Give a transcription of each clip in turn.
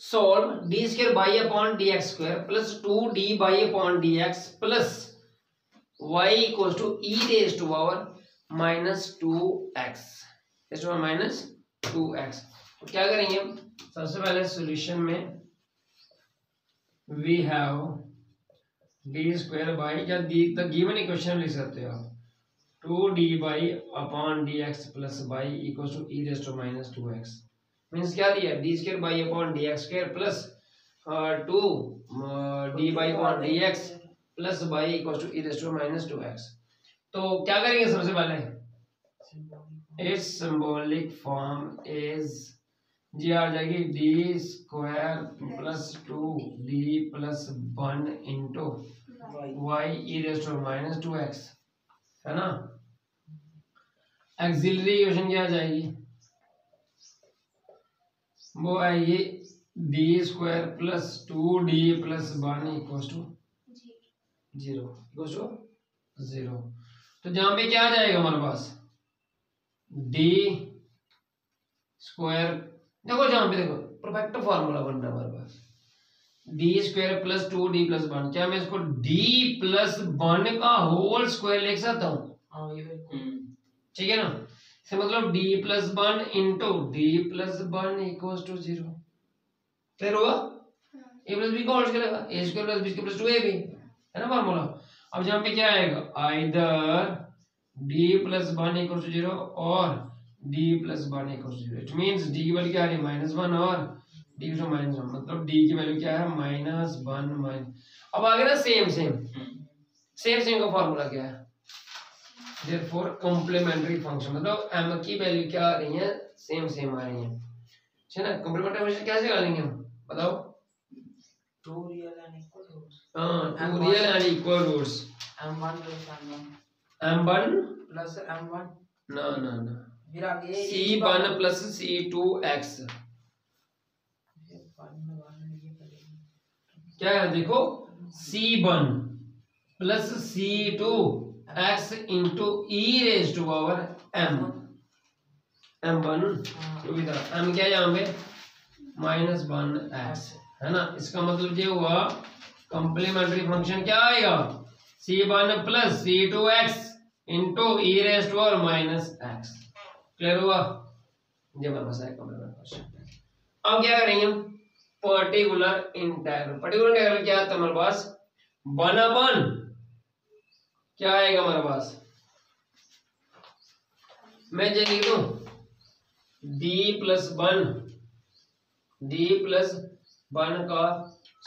Solve D square by upon D square plus two D by upon D plus Y equal to E raise to power minus two X minus two X क्या करेंगे? हम सबसे पहले solution में we have D square by क्या दी the given equation लिख सकते हो two D by upon D X plus by equal to E raise to minus two X means क्या दिया D square by upon D X square plus two D by upon D X plus by equal to E raise minus two X तो क्या करेंगे सबसे पहले? It's symbolic form is जी आ जाएगी D square plus two D plus one into Y E raise minus two X है ना? एक्सिलरी इक्वेशन क्या आ जाएगी? वो आएगी D square plus two D plus one equal to zero equal to zero तो जहाँ पे क्या आ जाएगा हमारे पास? डी स्क्वायर देखो जहाँ पे देखो परफेक्ट फॉर्मूला बन रहा है हमारे पास। D square plus two D plus one क्या मैं इसको डी प्लस वन का होल स्क्वायर लिख सकता हूँ? हाँ, हम्म। ठीक है ना? इसे मतलब D plus one into D plus one equal to zero clear हुआ? ए प्लस बी का whole square A square plus B plus two A B है ना फॉर्मूला अब जहाँ पे क्या आएगा? Either D plus one equal to zero और D plus one equal zero it means D की वैल्यू क्या आ रही है? माइनस वन और डी टू माइनस वन मतलब डी की वैल्यू क्या है? माइनस वन माइनस अब आ गया ना सेम सेम सेम सेम का फॉर्मूला क्या है? देयरफॉर कॉम्प्लीमेंट्री फ़ंक्शन मतलब एम की वैल्यू क्या आ रही है? सेम सेम आ रही है। ठीक है ना? कॉम्प्लीमेंट्री फ़ंक्शन कैसे निकालेंगे बताओ। Two real and equal roots हाँ two real and equal roots m1 plus m1 m1 plus m1 ना ना ना। मेरा ये c1 प्लस c2x क्या है? देखो c1 plus c2 x into e raise to power m m one m क्या है यहाँ पे? माइनस वन एक्स है ना? इसका मतलब ये हुआ कंप्लीमेंट्री फ़ंक्शन क्या आएगा c one plus c two x into e raise to power minus x clear हुआ? ये हमारे पास है क्वेश्चन अब क्या करेंगे हम? पर्टिकुलर इंटेग्रल पर्टिकुलर इंटेग्रल क्या है? हमारे पास वन अपन क्या आएगा हमारे पास? मैं ये लिख दू? D plus one d plus one का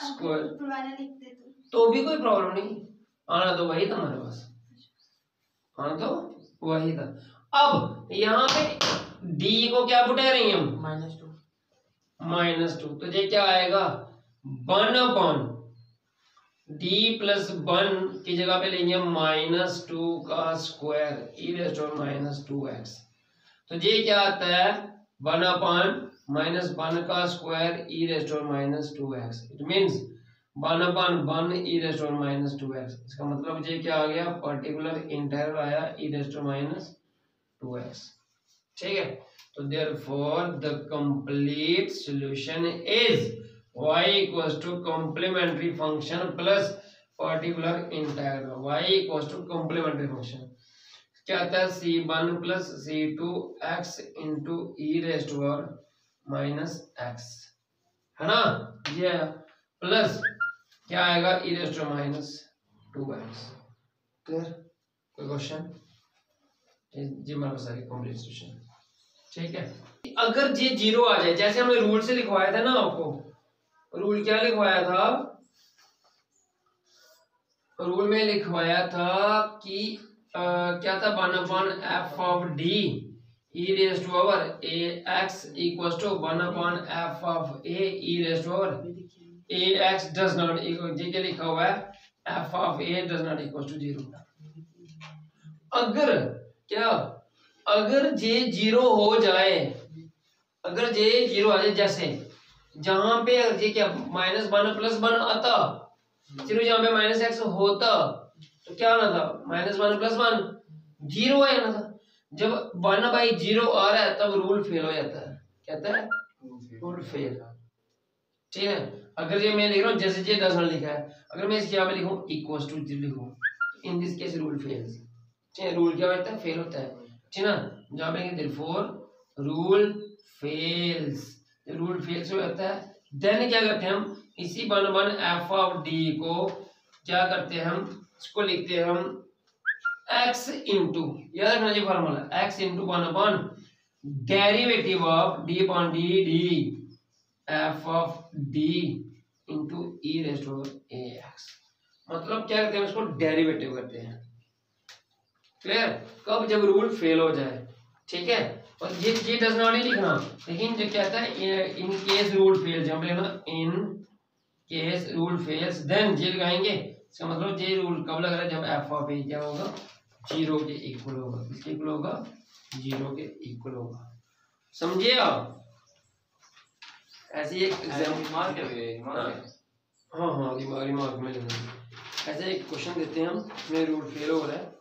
स्क्वायर तो। भी कोई प्रॉब्लम नहीं। आना तो वही था हमारे पास। आना तो वही था। अब यहाँ पे डी को क्या बुटे रही हम? माइनस टू माइनस टू तो ये क्या आएगा? One upon d plus one की जगह पे लेंगे माइनस टू का square e raise to minus two x तो ये क्या आता है? वन अपॉन माइनस वन का square e raise to minus two x it means one upon one e raise to minus two x इसका मतलब ये क्या आ गया? पर्टिकुलर इंटर आया e raise to minus two x ठीक है? तो there for the complete solution is y equals to complementary function plus particular integral. y equals to complementary function. क्या आता है? C one plus c two x into e raised power minus x है ना? ये plus क्या आएगा? E raised minus two x clear कोई question जी ठीक है? अगर ये ज़ीरो आ जाए, जैसे हमने रूल से लिखवाया था ना आपको रूल क्या लिखवाया था? रूल में लिखवाया था कि आ, क्या था? One upon f of d e raise to power a x equal to one upon f of a e raise to power a x does not ये क्या लिखा हुआ है? F of a does not equal to zero अगर क्या? अगर जे zero हो जाए अगर जे ज़ीरो आ जाए जैसे जहाँ पे जे क्या माइनस वन प्लस वन आता? ज़ीरो जहाँ पे माइनस एक्स होता तो क्या आना था? Minus one plus one zero आना था। जब वन बाई ज़ीरो आ रहा है, तब रूल फेल हो जाता है। कहता है रूल फेल ठीक है? अगर ये मैं लिख रहा हूँ, जैसे ये डज नॉट लिखा है, अगर मैं इसके यहाँ पे लिखूँ इक्वल टू ज़ीरो लिखूँ in this case rule fails ठीक है? रूल क्या होता है? फेल होता है। ठीक है ना? जहाँ पे लिखेंगे रूल फेल्स रूल फेल्स हो जाता है देन क्या करते हैं हम? इसी one one f of d को क्या करते हैं हम? इसको लिखते हैं हम x इंटू याद रखना ये formula x into one upon derivative of d upon d d, f of d into e raised over ax. मतलब क्या करते हैं उसको डेरिवेटिव करते हैं। क्लियर कब जब रूल फेल हो जाए ठीक है? और ये ये डज नॉट ही लिखना। लेकिन जो कहता है इन केस रूल फेल जब लिखना in case rule fails then ये लगाएँगे। इसका मतलब ये रूल कब लग रहा है? जब एफ़ ऑफ़ ए क्या होगा? ज़ीरो के इक्वल होगा। किसके इक्वल होगा? ज़ीरो के इक्वल होगा। समझे आप? ऐसे एक एग्ज़ाम्पल के हाँ हाँ। रिमार्क रिमार्क में ऐसे एक क्वेश्चन देते हैं हम इसमें रूल फेल हो रहा है।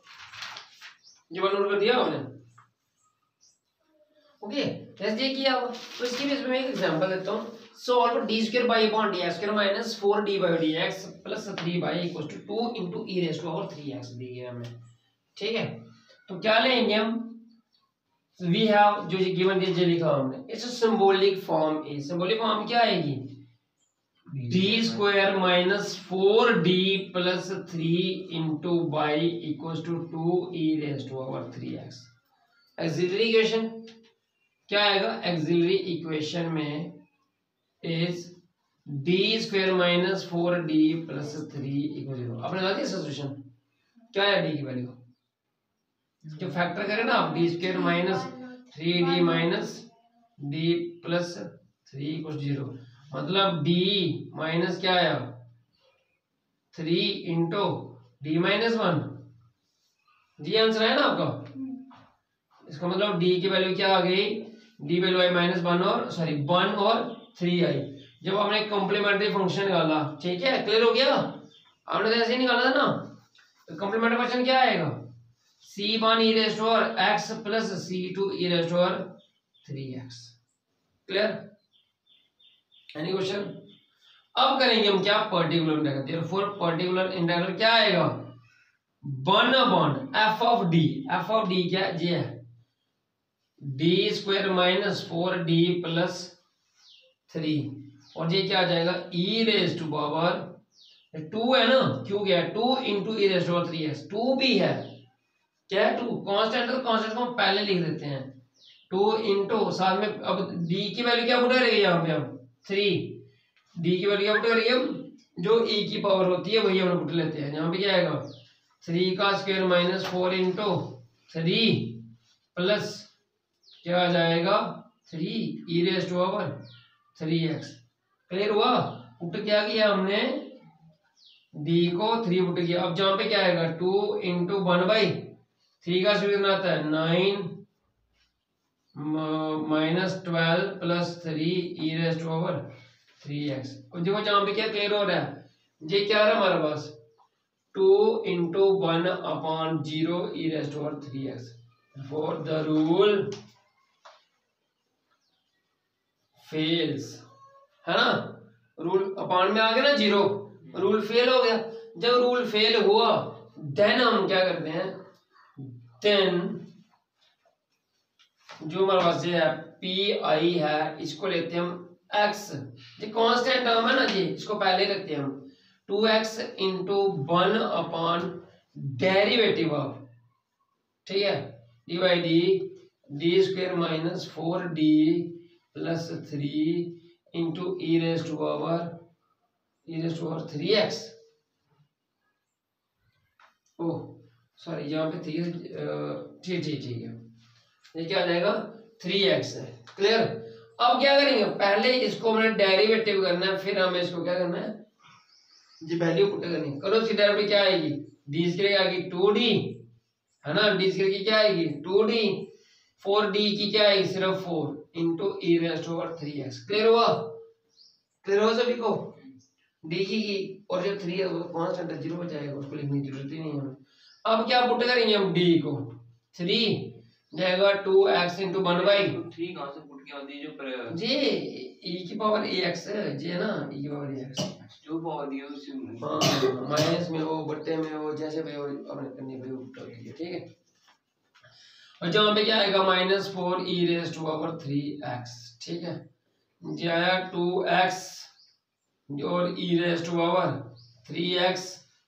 ये वन नोट कर दिया आपने? ओके जैसे किया हुआ तो इसकी बेस पे मैं एक एग्जांपल देता हूँ। Solve d square y upon d x square minus four d y d x plus three y equal to into e raise to और थ्री एक्स दी गया हमें। ठीक है? तो क्या लेंगे हम? वी हैव जो गिवन जो लिखा हमने it's symbolic form a symbolic form क्या आएगी? D square minus four d plus three into y equal to two e raise to power three x auxiliary equation क्या आएगा? एक्सिलरी इक्वेशन में is d square minus four d plus three equal zero आपने लगा दिया solution क्या है D की value जो फैक्टर करें ना आप d square minus three d minus d plus three equal zero मतलब डी माइनस क्या आया? Three into d minus one जी आंसर है ना आपका? इसका मतलब डी की वैल्यू क्या आ गई? डी वैल्यू आई माइनस वन और, सॉरी, वन और थ्री आई। जब हमने कॉम्प्लीमेंट्री फ़ंक्शन निकाला, ठीक है क्लियर हो गया? आपने तो ऐसे ही निकाला था ना? तो कॉम्प्लीमेंट्री फ़ंक्शन क्या आएगा? C one e raise to x plus c two e raise to three x clear any question अब करेंगे हम क्या particular integral for particular integral क्या आएगा? One upon f of d f of d क्या? ये है। D square minus four d plus three और ये क्या आ जाएगा? E raise to power two है ना? क्यों क्या है two into e raise to three x two भी है। क्या है टू कॉन्स्टेंट कॉन्स्टेंट को हम पहले लिख देते हैं। टू इंटू साथ में अब डी की वैल्यू क्या पुट करेगी यहाँ पे हम? थ्री डी की वैल्यू क्या पुट करेंगे हम? जो ई की पावर होती है, वही हम पुट लेते हैं। यहाँ पे क्या आएगा? थ्री का square minus four into three plus क्या आ जाएगा? Three e raise to power three x clear हुआ? पुट क्या किया हमने? डी को थ्री पुट किया। अब जहाँ पे क्या आएगा? Two into one by three का स्क्वायर आता है। Nine minus twelve plus three e raise to power three x और देखो जहाँ पे क्या क्लियर हो रहा है। ये क्या रहा है हमारे पास? Two into one upon zero e raise to power three x for the rule fails है ना? रूल अपॉन में आ गया ना ज़ीरो रूल फेल हो गया. जब रूल फेल हुआ देन हम क्या करते हैं? देन जो हमारे पास है पी आई है, इसको लेते हैं हम एक्स ये कांस्टेंट टर्म है ना जी? इसको पहले रखते हैं हम. Two x into one upon derivative of ठीक है? D by d d square minus four d plus three into e raise to power e raise to power three x oh sorry यहाँ पे थ्री ठीक ठीक ठीक है। ये क्या आ जाएगा? थ्री एक्स है। क्लियर अब क्या करेंगे? पहले इसको हमने डेरिवेटिव करना है, फिर हमें इसको क्या करना है? जी वैल्यू पुट करनी करो सी डेरिवेटिव क्या आएगी? डी स्क्वायर आएगी? टू डी है ना? डी स्क्वायर की क्या आएगी? टू डी फोर डी की क्या आएगी? सिर्फ़ four into e raised over three x clear हुआ? क्लियर हुआ सभी को? की और जो थ्री कॉन्स्टेंट है ज़ीरो हो जाएगा उसको लिखने की ज़रूरत ही नहीं है अब क्या पुट करेंगे हम? डी को। थ्री जाएगा two x into one by three कहाँ से पुट क्या? होती है जो पर जे e की पावर ax जे है ना? E की पावर ax जो पावर दी हाँ माइनस में हो बट्टे में हो जैसे भी हो अपने करनी लीजिए ठीक है? और जहाँ पे क्या आएगा? Minus four e raise to power three x ठीक है? ये आया टू एक्स और e raise to power three x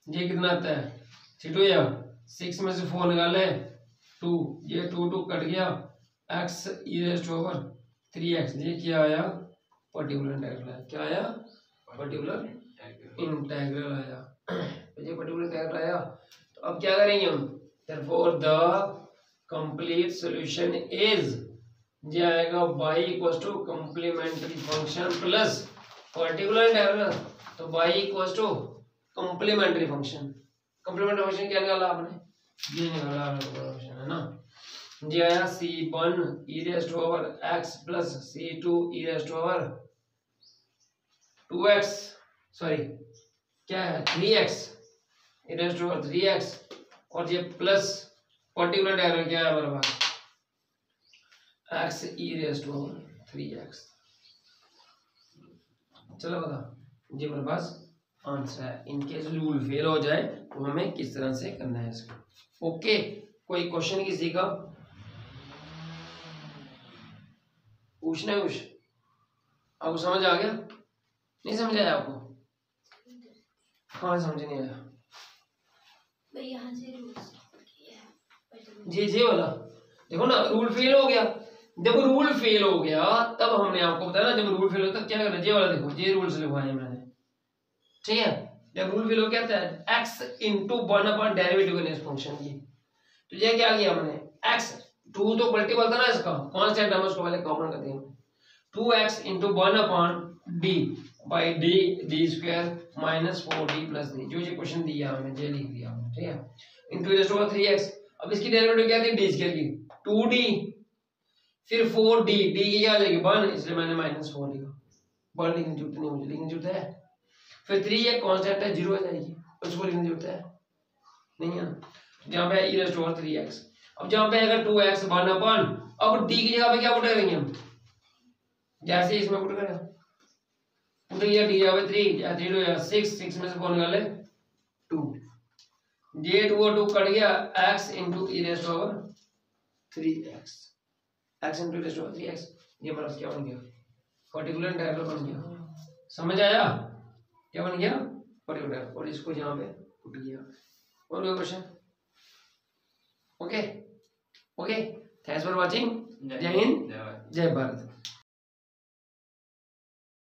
ये कितना आता है? ठीक है या सिक्स में से फोर निकाले टू ये टू टू कट गया x e raise to power three x ये क्या आया? पर्टिकुलर इंटेग्रल आया। क्या आया? पर्टिकुलर इंटेग्रल आया। ये पर्टिकुलर इंटेग्रल आया। तो अब क्या करेंगे हम? Therefore, the complete solution is ये आएगा y equals to complementary function plus particular integral तो y equals to complementary function complementary function क्या निकाला आपने ये निकाला फ़ंक्शन है ना ये आया c one e raised to power x plus c two e raised to power two x sorry क्या है three x e raised to power three x और ये प्लस पर्टिकुलर डायग्राम क्या है हमारे पास? X e raise to three x चलो बता ये हमारे पास आंसर है। इनकेस रूल फेल हो जाए तो हमें किस तरह से करना है इसका? ओके कोई क्वेश्चन किसी का? पूछना है कुछ? आपको समझ आ गया? नहीं समझ आया आपको? हाँ समझ नहीं आया। जी जी वाला। देखो ना रूल फेल हो गया। जब रूल फेल हो गया, तब हमने आपको बताया ना, जब रूल फेल हो तब क्या करना जे वाला देखो, जे रूल्स लिखवाए हैं मैंने। ठीक है? जब रूल फेल हो गया था x into one upon derivative इस फ़ंक्शन की। तो ये क्या किया हमने? एक्स टू तो मल्टीपल था ना इसका। कांस्टेंट हम उसको पहले कॉमन कर दिया two x into one upon d by d d square minus four d plus d जो ये क्वेश्चन दिया हमें ये लिख दिया हमने, ठीक है? इंटू थ्री एक्स अब इसकी डेरिवेटिव क्या थी? डी स्क्वायर की। टू डी फिर फोर डी डी की क्या आ जाएगी? वन इसलिए मैंने माइनस फोर लिखा। वन लिखने ज़रूरत नहीं मुझे, लिखने ज़रूरत है। फिर थ्री ये कांस्टेंट है ज़ीरो आ जाएगी। उसको लिखने ज़रूरत है? नहीं है। जहाँ पे e raised over three x अब जहाँ पे अगर टू एक्स वन अपन अब डी की जगह पे क्या पुट करेंगे हम? जैसे इसमें पुट करें। पुट किया डी जगह पे थ्री या थ्री टू या सिक्स सिक्स में से फोर निकाले टू जे टू और टू कट गया x into e raised over three x x into raised over three x ये हमारा क्या बन गया? पर्टिकुलर इंटेग्रल बन गया। समझ आया? क्या बन गया? पर्टिकुलर और इसको यहाँ पे पुट किया। और कोई question okay okay thanks for watching जय हिंद। जय भारत।